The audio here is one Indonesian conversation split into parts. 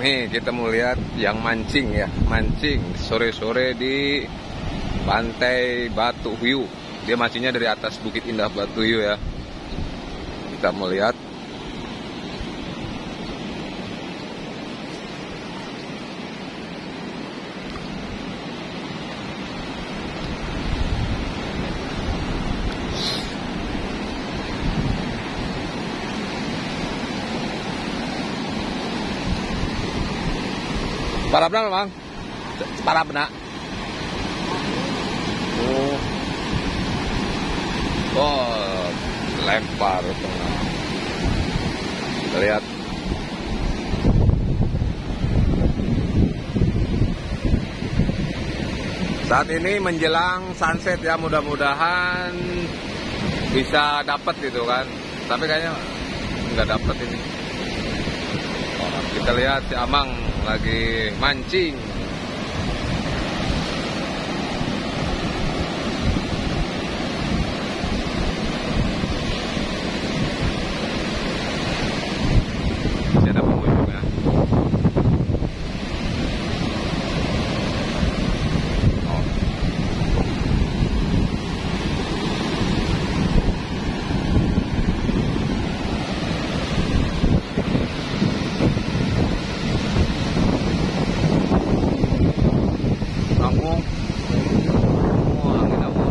Nih kita mau lihat yang mancing ya, mancing sore-sore di pantai Batu Hiu. Dia mancingnya dari atas Bukit Indah Batu Hiu ya. Kita mau lihat. Para benar bang? Para benar. Oh. Oh, lempar lihat. Saat ini menjelang sunset ya mudah-mudahan bisa dapat gitu kan. Tapi kayaknya nggak dapat ini. Kita lihat si Amang lagi mancing. Masih ada pengunjung ya. Oh. Kampung. Oh, angin apa?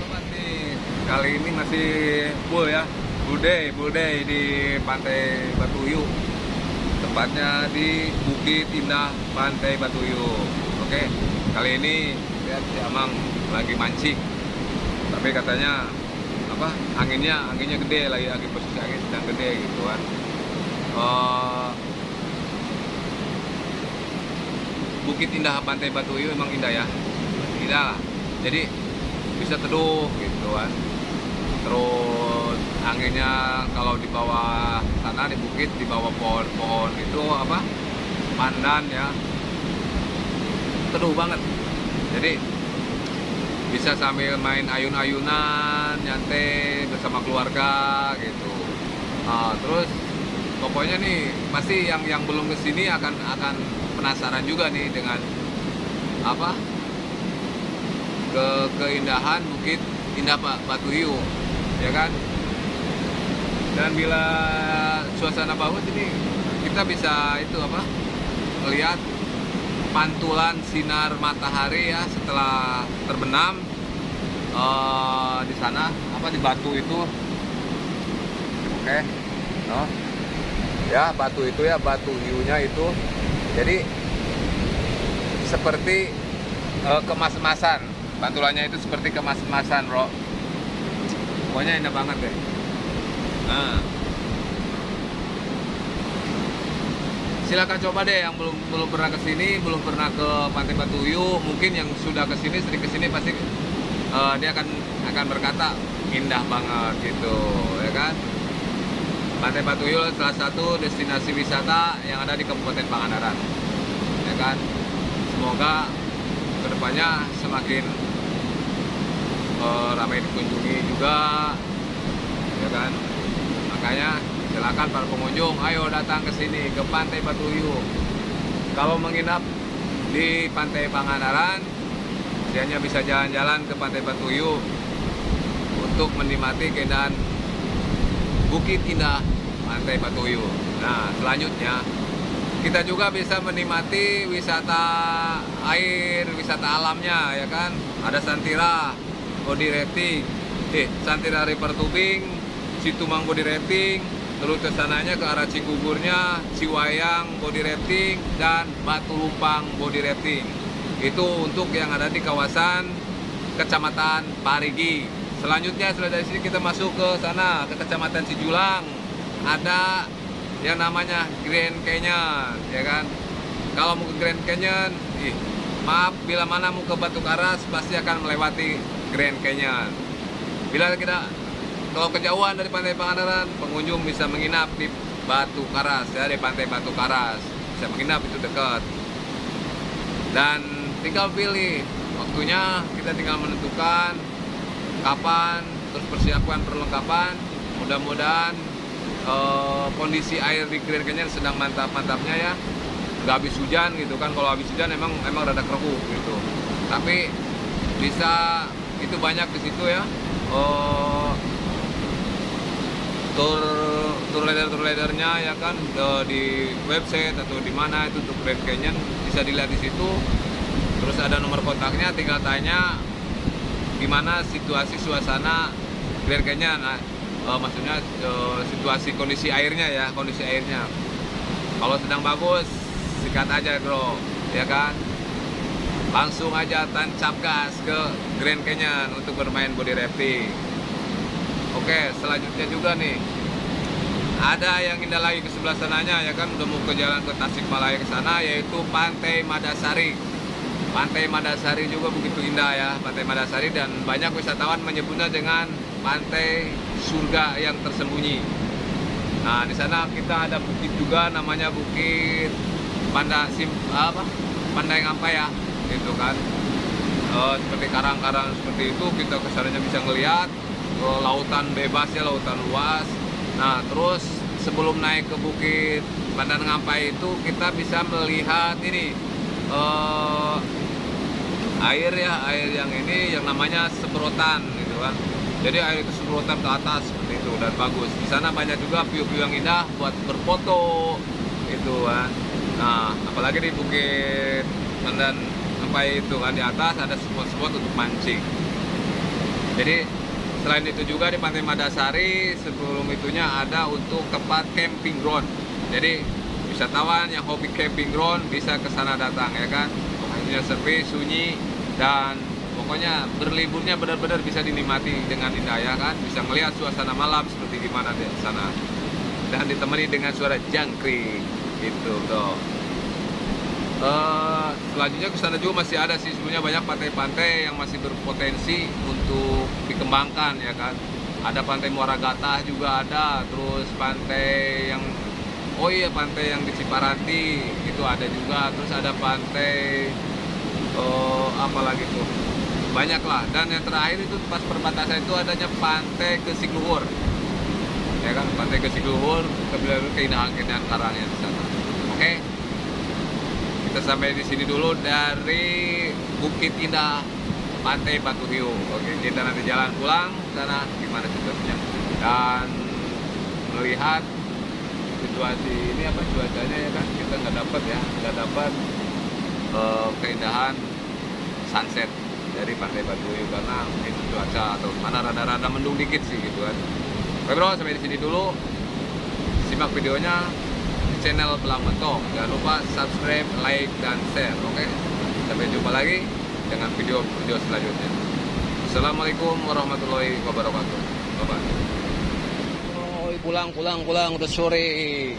Sobat nih, kali ini masih full ya. Full day, di pantai Batuyu. Tepatnya di Bukit Indah Pantai Batuyu. Oke, kali ini lihat si Amang lagi mancing. Tapi katanya apa anginnya anginnya gede lagi lagi posisi angin sedang gede gitu kan. Eh, Bukit Indah Pantai Batuyu emang indah ya? Indah lah. Jadi bisa teduh gitu kan terus anginnya kalau di bawah sana di bukit di bawah pohon-pohon itu apa? Pandan ya. Teduh banget. Jadi bisa sambil main ayun-ayunan nyantai bersama keluarga gitu. Ah, terus pokoknya nih pasti yang yang belum ke sini akan akan penasaran juga nih dengan apa? Ke keindahan Bukit Indah Pak Batu Hiu ya kan? Dan bila suasana bagus ini kita bisa itu apa? Melihat pantulan sinar matahari ya setelah terbenam eh, di sana apa di batu itu. Oke no. Ya batu itu ya batu hiunya itu. Jadi seperti eh, kemas-emasan pantulannya itu seperti kemas-emasan bro pokoknya indah banget deh. Nah. Silakan coba deh yang belum belum pernah ke sini belum pernah ke Pantai Batuyu mungkin yang sudah ke sini sering ke sini pasti eh, dia akan akan berkata indah banget gitu ya kan? Pantai Batuyu salah satu destinasi wisata yang ada di Kabupaten Pangandaran ya kan? Semoga ke depannya semakin eh, ramai dikunjungi juga ya kan makanya silakan para pengunjung ayo datang ke sini ke Pantai Batuyu kalau menginap di Pantai Pangandaran hanya bisa jalan-jalan ke Pantai Batuyu untuk menikmati keindahan Bukit Indah Pantai Batuyu. Nah, selanjutnya kita juga bisa menikmati wisata air, wisata alamnya ya kan. Ada Santira, Body Rating, eh Santira River Tubing, Situmang Body Rating, terus ke sananya ke arah Cikuburnya, Ciwayang body rating dan Batu Lumpang body rating. Itu untuk yang ada di kawasan Kecamatan Parigi. Selanjutnya setelah dari sini kita masuk ke sana ke Kecamatan Cijulang. Ada yang namanya Grand Canyon, ya kan? Kalau mau ke Grand Canyon, ih, maaf bila mana mau ke Batu Karas pasti akan melewati Grand Canyon. Bila kita kalau kejauhan dari Pantai Pangandaran, pengunjung bisa menginap di Batu Karas ya di Pantai Batu Karas. Bisa menginap itu dekat. Dan tinggal pilih waktunya kita tinggal menentukan kapan terus persiapkan perlengkapan. Mudah-mudahan eh, kondisi air di Grand Canyon sedang mantap-mantapnya ya nggak habis hujan gitu kan. Kalau habis hujan emang emang rada keruh gitu. Tapi bisa itu banyak di situ ya. Oh, tour tour leader tour leadernya ya kan eh, di website atau di mana itu untuk Grand Canyon bisa dilihat di situ. Terus ada nomor kontaknya tinggal tanya gimana situasi suasana Grand Canyon. Nah, eh, maksudnya eh, situasi kondisi airnya ya kondisi airnya. Kalau sedang bagus sikat aja bro. Ya kan? Langsung aja tancap gas ke Grand Canyon untuk bermain body rafting. Oke selanjutnya juga nih. Ada yang indah lagi ke sebelah sananya ya kan? Udah mau ke jalan ke Tasikmalaya ke sana yaitu Pantai Madasari. Pantai Madasari juga begitu indah ya. Pantai Madasari dan banyak wisatawan menyebutnya dengan Pantai Surga yang tersembunyi. Nah di sana kita ada bukit juga namanya Bukit panda sim apa? Pandai ya gitu kan. E, seperti karang-karang seperti itu kita kesannya bisa ngelihat e, lautan bebas ya lautan luas. Nah terus sebelum naik ke bukit Pandan Ngampai itu kita bisa melihat ini e, air ya air yang ini yang namanya semprotan gitu kan. Jadi air itu semprotan ke atas seperti itu dan bagus. Di sana banyak juga view-view yang indah buat berfoto itu kan Nah, apalagi di Bukit Pandan sampai itu kan di atas ada spot-spot untuk mancing. Jadi selain itu juga di Pantai Madasari sebelum itunya ada untuk tempat camping ground. Jadi wisatawan yang hobi camping ground bisa ke sana datang ya kan. Pokoknya sepi, sunyi dan pokoknya berliburnya benar-benar bisa dinikmati dengan indah ya kan. Bisa melihat suasana malam seperti gimana di sana. Dan ditemani dengan suara jangkrik gitu tuh uh, selanjutnya ke sana juga masih ada sih sebenarnya banyak pantai-pantai yang masih berpotensi untuk dikembangkan ya kan ada pantai Muara Gatah juga ada terus pantai yang oh iya pantai yang di Ciparanti itu ada juga terus ada pantai uh, apa lagi tuh banyak lah dan yang terakhir itu pas perbatasan itu adanya pantai ke Sigluhur ya kan pantai ke Sigluhur keindahan keindahan karangnya di sana Oke. Kita sampai di sini dulu dari Bukit Indah Pantai Batu Hiu. Oke, kita nanti jalan pulang sana gimana situasinya. Dan melihat situasi ini apa cuacanya ya kan kita nggak dapat ya nggak dapat uh, keindahan sunset dari pantai Batu Hiu karena itu cuaca atau mana rada-rada mendung dikit sih gitu kan. Oke bro sampai di sini dulu simak videonya channel Belang Mentok. Jangan lupa subscribe, like, dan share. Oke, sampai jumpa lagi dengan video-video selanjutnya. Assalamualaikum warahmatullahi wabarakatuh. Bye bye. Oh, pulang, pulang, pulang. Udah sore.